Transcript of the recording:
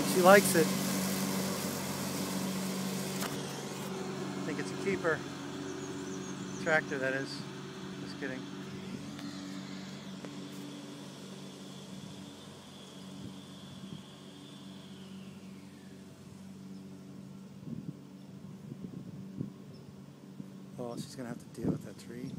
think she likes it. I think it's a keeper. Tractor, that is. Just kidding. Oh, she's gonna have to deal with that tree.